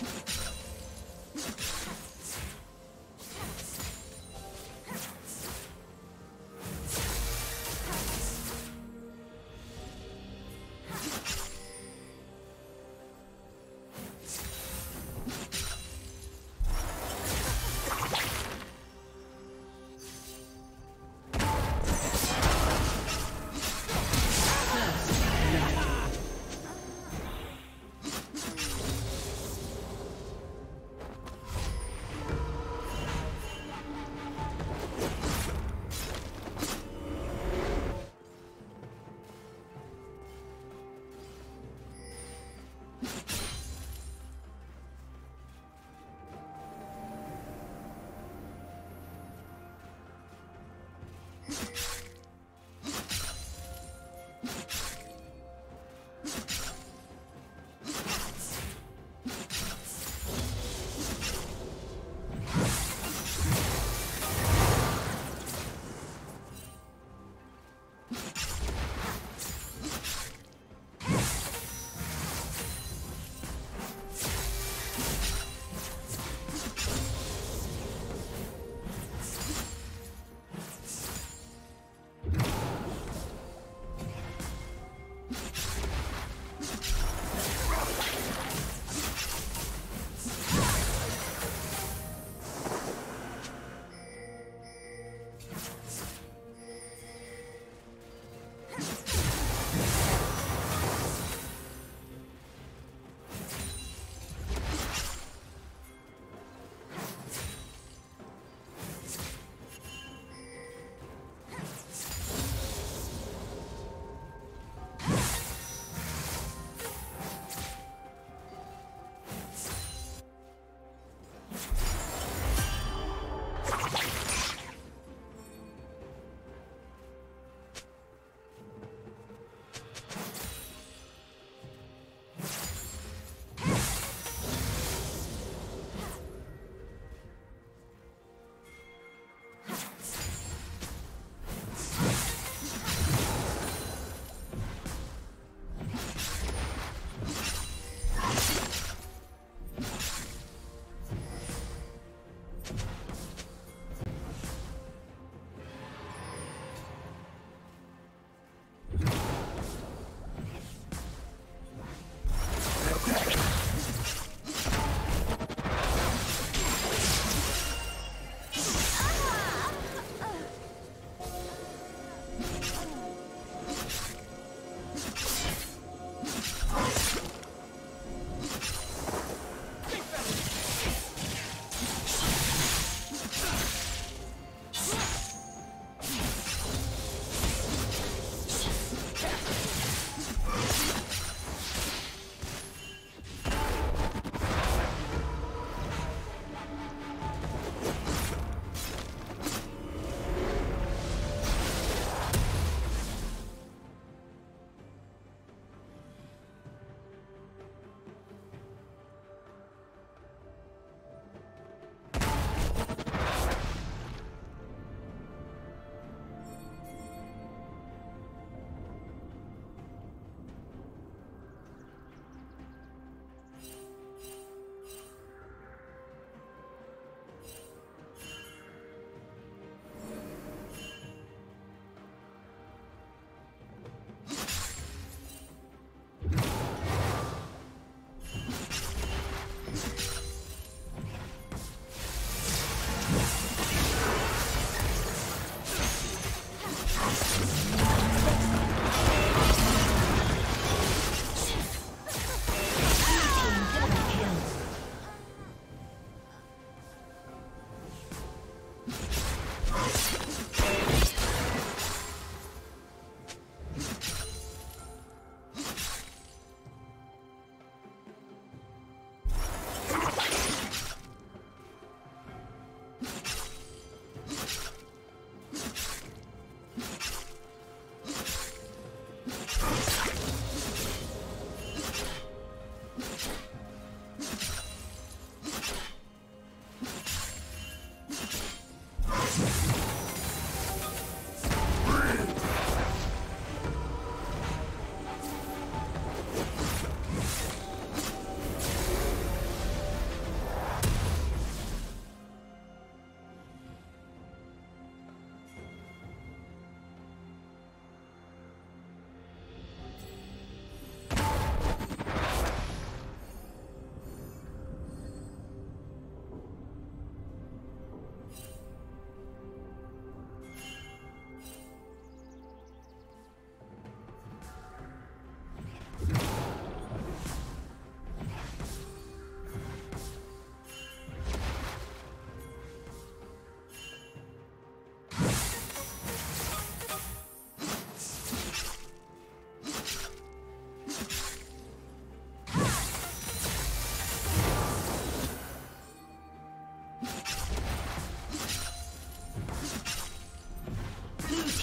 you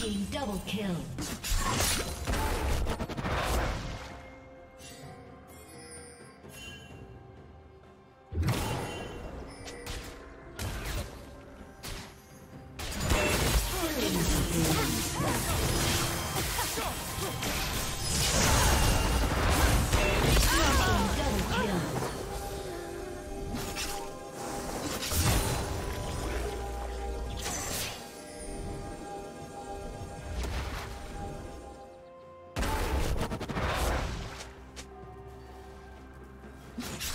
team double kill. you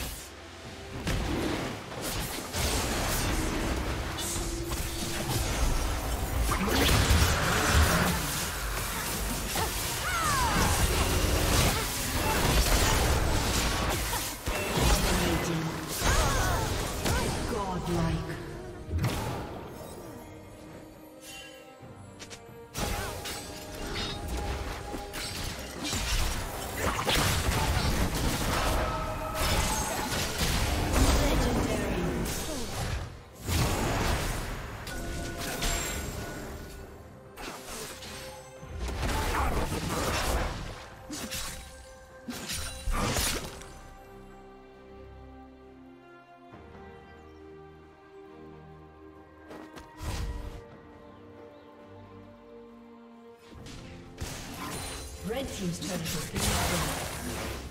Red Team's turret has been.